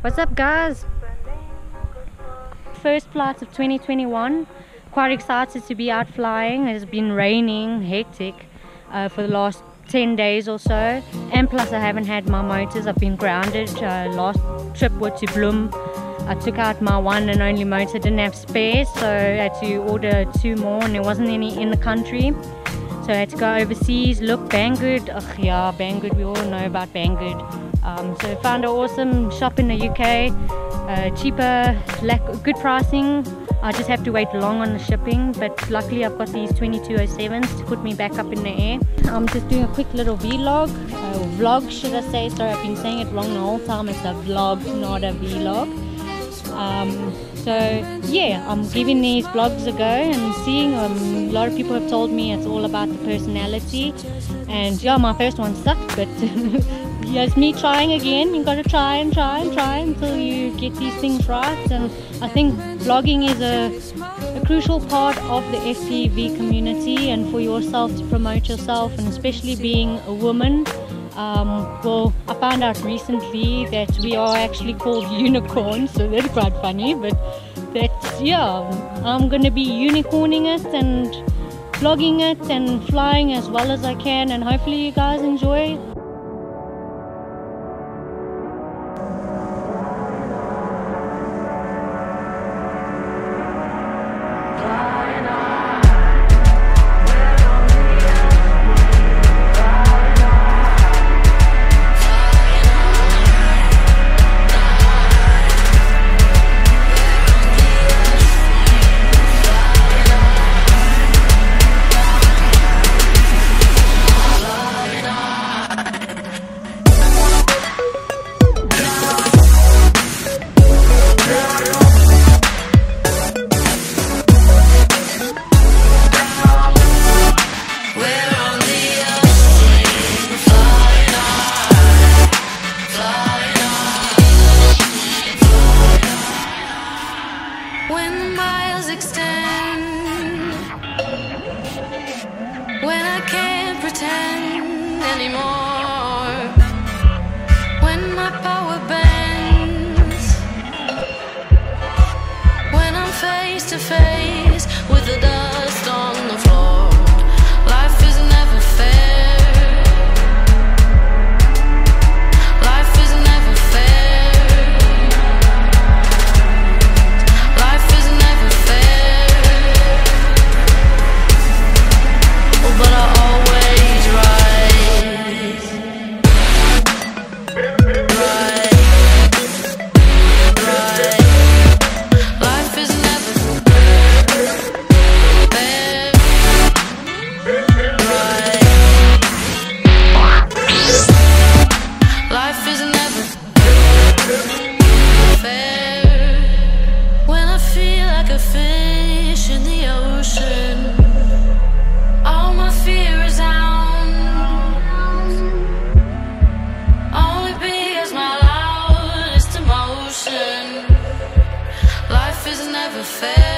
What's up guys? First flight of 2021. Quite excited to be out flying. It has been raining, hectic, uh, for the last 10 days or so. And plus I haven't had my motors. I've been grounded. Uh, last trip was to Bloem. I took out my one and only motor, didn't have spares, so I had to order two more and there wasn't any in the country. So I had to go overseas, look, Banggood, ugh yeah, Banggood, we all know about Banggood. Um, so found an awesome shop in the UK, uh, cheaper, lack, good pricing. I just have to wait long on the shipping, but luckily I've got these 2207s to put me back up in the air. I'm just doing a quick little vlog, uh, vlog should I say, sorry I've been saying it wrong the whole time, it's a vlog, not a vlog. Um, so yeah, I'm giving these vlogs a go and seeing. Um, a lot of people have told me it's all about the personality, and yeah, my first one sucked, but it's me trying again. You got to try and try and try until you get these things right. And I think vlogging is a, a crucial part of the FPV community, and for yourself to promote yourself, and especially being a woman. Um, well, I found out recently that we are actually called unicorns, so that's quite funny. But that's yeah, I'm gonna be unicorning it and vlogging it and flying as well as I can, and hopefully you guys enjoy. Face to face fair